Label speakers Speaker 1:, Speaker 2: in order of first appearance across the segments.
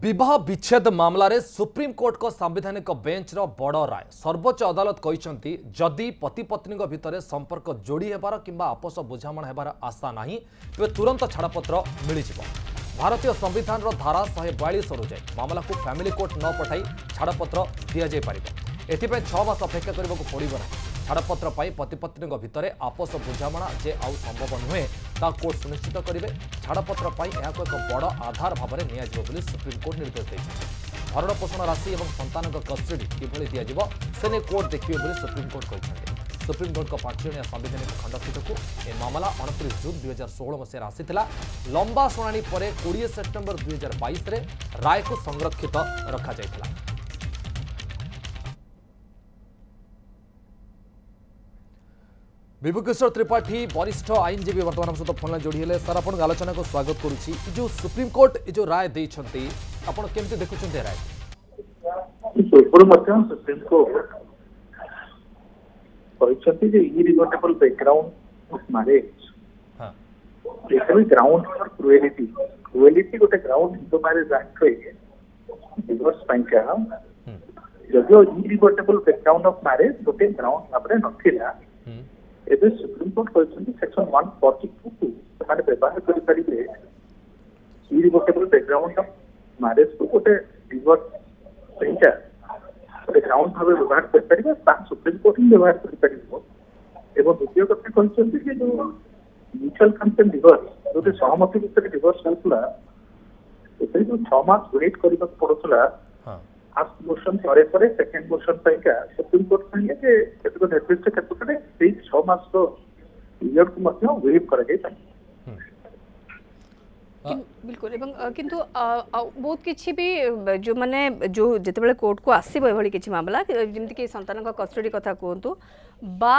Speaker 1: ବିବାହ ବିଚ୍ଛେଦ ମାମଲାରେ ସୁପ୍ରିମକୋର୍ଟଙ୍କ ସାମ୍ବିଧାନିକ ବେଞ୍ଚର ବଡ଼ ରାୟ ସର୍ବୋଚ୍ଚ ଅଦାଲତ କହିଛନ୍ତି ଯଦି ପତିପତ୍ନୀଙ୍କ ଭିତରେ ସମ୍ପର୍କ ଯୋଡ଼ି ହେବାର କିମ୍ବା ଆପୋଷ ବୁଝାମଣା ହେବାର ଆଶା ନାହିଁ ତେବେ ତୁରନ୍ତ ଛାଡ଼ପତ୍ର ମିଳିଯିବ ଭାରତୀୟ ସମ୍ବିଧାନର ଧାରା ଶହେ ବୟାଳିଶ ଅନୁଯାୟୀ ମାମଲାକୁ ଫ୍ୟାମିଲି କୋର୍ଟ ନ ପଠାଇ ଛାଡ଼ପତ୍ର ଦିଆଯାଇପାରିବ ଏଥିପାଇଁ ଛଅ ମାସ ଅପେକ୍ଷା କରିବାକୁ ପଡ଼ିବ ନାହିଁ ଛାଡ଼ପତ୍ର ପାଇଁ ପତିପତ୍ନୀଙ୍କ ଭିତରେ ଆପୋଷ ବୁଝାମଣା ଯେ ଆଉ ସମ୍ଭବ ନୁହେଁ ତାହା କୋର୍ଟ ସୁନିଶ୍ଚିତ କରିବେ ଛାଡ଼ପତ୍ର ପାଇଁ ଏହାକୁ ଏକ ବଡ଼ ଆଧାର ଭାବରେ ନିଆଯିବ ବୋଲି ସୁପ୍ରିମକୋର୍ଟ ନିର୍ଦ୍ଦେଶ ଦେଇଛନ୍ତି ଭରଣ ପୋଷଣ ରାଶି ଏବଂ ସନ୍ତାନଙ୍କ କଷ୍ଟଡି କିଭଳି ଦିଆଯିବ ସେ ନେଇ କୋର୍ଟ ଦେଖିବେ ବୋଲି ସୁପ୍ରିମକୋର୍ଟ କହିଛନ୍ତି ସୁପ୍ରିମକୋର୍ଟଙ୍କ ପାଞ୍ଚଜଣିଆ ସାମ୍ବିଧାନିକ ଖଣ୍ଡପୀଠକୁ ଏ ମାମଲା ଅଣତିରିଶ ଜୁନ୍ ଦୁଇ ହଜାର ଷୋହଳ ମସିହାରେ ଆସିଥିଲା ଲମ୍ବା ଶୁଣାଣି ପରେ କୋଡ଼ିଏ ସେପ୍ଟେମ୍ବର ଦୁଇ ହଜାର ବାଇଶରେ ରାୟକୁ ସଂରକ୍ଷିତ ରଖାଯାଇଥିଲା ବିଭୁକିଶୋର ତ୍ରିପାଠୀ ବରିଷ୍ଠ ଆଇନଜୀବୀ ବର୍ତ୍ତମାନ ଆମ ସହିତ ଫୋନ୍ରେ ଯୋଡ଼ି ହେଲେ ସାର୍ ଆପଣଙ୍କ ଆଲୋଚନାକୁ ସ୍ୱାଗତ କରୁଛି ଏ ଯେଉଁ ସୁପ୍ରିମକୋର୍ଟ ଏ ଯେଉଁ ରାୟ ଦେଇଛନ୍ତି ଆପଣ କେମିତି ଦେଖୁଛନ୍ତି ରାୟ
Speaker 2: ପୂର୍ବରୁ ମଧ୍ୟ ସୁପ୍ରିମକୋର୍ଟ କହିଛନ୍ତି ଯେ ଇରିଗୋଟେବଲ୍ ବ୍ୟାକ୍ଗ୍ରାଉଣ୍ଡ ଅଫ୍ ମ୍ୟାରେଜ୍ ଯେତେବେଳେ ଗ୍ରାଉଣ୍ଡ ଫର୍ କ୍ରୁଏଲିଟି କ୍ରୁଏଲିଟି ଗୋଟେ ଗ୍ରାଉଣ୍ଡ ହିନ୍ଦୁ ମ୍ୟାରେଜ୍ ଆକ୍ଟରେ ଡିଭୋର୍ସ ପାଇଁକା ଯଦିଓ ଇରିଗୋଟେବଲ୍ ବ୍ୟାକ୍ଗ୍ରାଉଣ୍ଡ ଅଫ୍ ମ୍ୟାରେଜ୍ ଗୋଟେ ଗ୍ରାଉଣ୍ଡ ଭାବରେ ନଥିଲା ଏବେ ସୁପ୍ରିମକୋର୍ଟ କହିଛନ୍ତି ସେକ୍ସନ ୱାନ୍ ଫର୍ଟି ଟୁକୁ ସେମାନେ ବ୍ୟବହାର କରିପାରିବେ ଇରିଭୋକେବଲ୍ ବ୍ୟାକ୍ଗ୍ରାଉଣ୍ଡ ଅଫ୍ ମ୍ୟାରେଜକୁ ଗୋଟେ ଡିଭୋର୍ସ ସେଇଟା ଗୋଟେ ଗ୍ରାଉଣ୍ଡ ଭାବେ ବ୍ୟବହାର କରିପାରିବେ ତାହା ସୁପ୍ରିମକୋର୍ଟ ହିଁ ବ୍ୟବହାର କରିପାରିବ ଏବଂ ଦ୍ୱିତୀୟ କଥା କହିଛନ୍ତି ଯେ ଯୋଉ ମ୍ୟୁଚୁଆଲ୍ କନ୍ସେଣ୍ଟ ଡିଭର୍ସ ଯଦି ସହମତି ଭିତରେ ଡିଭୋର୍ସ ହେଉଥିଲା ସେଥିରେ ଯୋଉ ଛଅ ମାସ ୱେଟ୍ କରିବାକୁ ପଡୁଥିଲା ଫାଷ୍ଟ ମୋସନ ପରେ ପରେ ସେକେଣ୍ଡ ମୋସନ ପାଇଁକା ସୁପ୍ରିମକୋର୍ଟ କହିଲେ ଯେ କେତେକ ନିର୍ଦ୍ଦିଷ୍ଟ କ୍ଷେତ୍ରରେ ಮಸ್ಟ್ লেফট ମଧ୍ୟ ୱେଭ୍
Speaker 3: କରାଯାଇଥାଏ ବିଲକୁଲ ଏବଂ କିନ୍ତୁ ବହୁତ କିଛି ବି ଯେଉଁମାନେ ଯେଉଁ ଯେତେବେଳେ କୋର୍ଟକୁ ଆସିବ ଏଭଳି କିଛି ମାମଲା ଯେମିତିକି ସନ୍ତାନଙ୍କ କଷ୍ଟଡି କଥା କୁହନ୍ତୁ ବା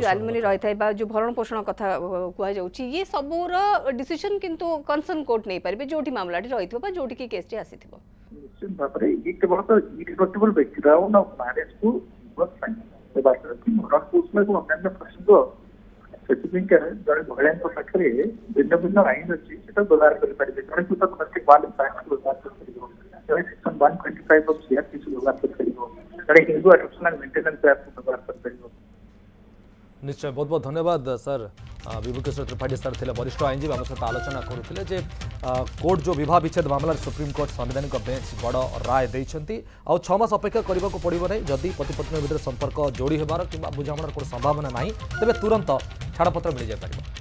Speaker 3: ଯେଉଁ ଆଲମିନି ରହିଥାଏ ବା ଯେଉଁ ଭରଣ ପୋଷଣ କଥା କୁହାଯାଉଛି ଇଏ ସବୁର ଡିସିସନ୍ କିନ୍ତୁ କନସର୍ନ କୋର୍ଟ ନେଇପାରିବେ ଯେଉଁଠି ମାମଲାଟି ରହିଥିବ ବା ଯେଉଁଠିକି କେସ୍ଟି ଆସିଥିବ
Speaker 2: ନିଶ୍ଚିତ ଭାବରେ ଇଏ କେବଳ ତ ଇରିଭର୍ଟେବଲ୍ ବ୍ୟାକ୍ଗ୍ରାଉଣ୍ଡ ଅଫ୍ ମ୍ୟାରେଜକୁ ସାଙ୍ଗେ बाकी और उसमें को अपना प्रसिद्ध सिटीिंग के जो घोड़ों को तकरी वृद्ध बिंदु आईन अच्छी সেটা बदार করই পడిছে কারণ সুতোতে প্রত্যেক কোয়ালিফাইং স্কোর করতে হবে এই সিস্টেম 125 অফ सीआरपी সুযোগ আসছে করে হিন্দু এডিশনাল
Speaker 1: মেইনটেনেন্স চার্জ নিশ্চয় বহুত বহুত ধন্যবাদ স্যার বিভূকেশ্বর ত্রিপাঠী স্যার লে বরিষ্ঠ আইনজীবী আমার সহ আলোচনা করুলে যে কোর্ট যে বিবাহ বিচ্ছেদ মামলার সুপ্রিমকোর্ট সাংবিধানিক বেঞ্চ বড় রায় দিয়েছেন আস অপেক্ষা করা পড়ব না যদি পতিপত্নী ভিতরে সম্পর্ক যোড়ি হবার কিংবা বুঝামণার কোনো সম্ভাবনা না তবে তুরন্ত ছাড়পত্র মিলে যাই পারিব